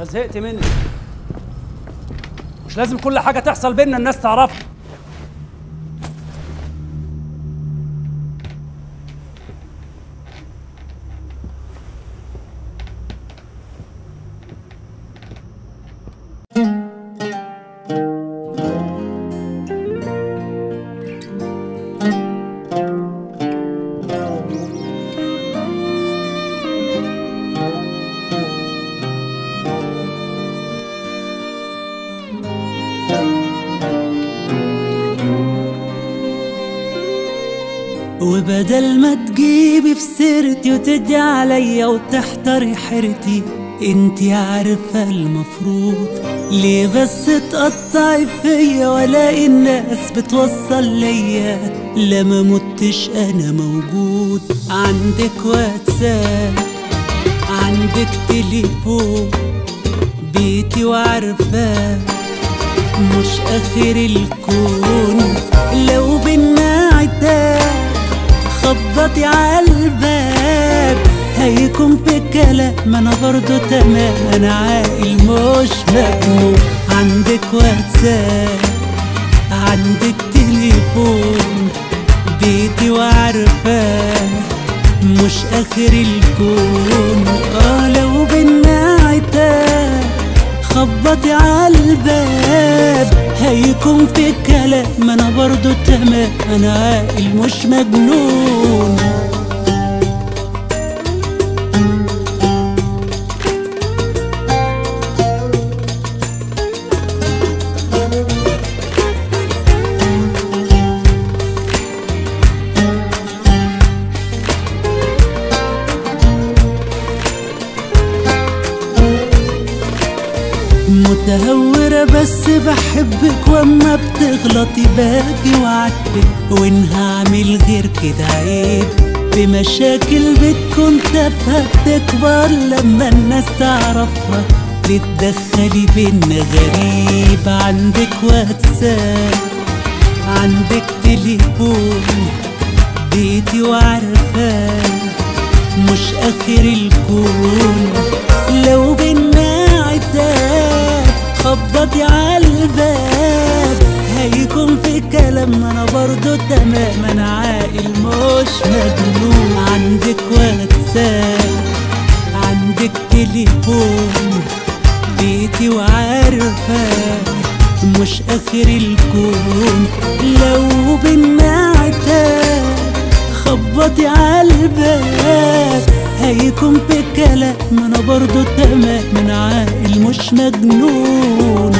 أنا زهقت منك مش لازم كل حاجة تحصل بينا الناس تعرفها وبدل ما تجيبي في سيرتي وتدي عليا وتحتري حيرتي انتي عارفة المفروض ليه بس تقطعي فيا والاقي الناس بتوصل ليا؟ لا ما متش أنا موجود عندك واتساب عندك تليفون بيتي وعارفاه مش آخر الكون. خبطي عالباب هيكون في كلام أنا برضو تمام. أنا عاقل مش مجنون عندك واتساب عندك تليفون بيتي وعارفاه مش آخر الكون. آه لو بينا عتاب خبطي عالباب هيكون في كلام أنا برضو تمام أنا عاقل مش مجنون. متهورة بس بحبك واما بتغلطي. باجي وعاتبك وإن هعمل غير كده عيب. بمشاكل بتكون تافهة بتكبر لما الناس تعرفها. تتدخلي بينا غريب عندك واتساب عندك تليفون بيتي وعارفاه مش آخر الكون. لو بينا خبطي عالباب هيكون في كلام أنا برضو تمام. أنا عاقل مش مجنون. عندك واتساب عندك تليفون. بيتي وعارفاه مش آخر الكون. لو عتاب خبطي عالباب هيكون في كلام أنا برضو تمام. أنا عاقل مش مجنون.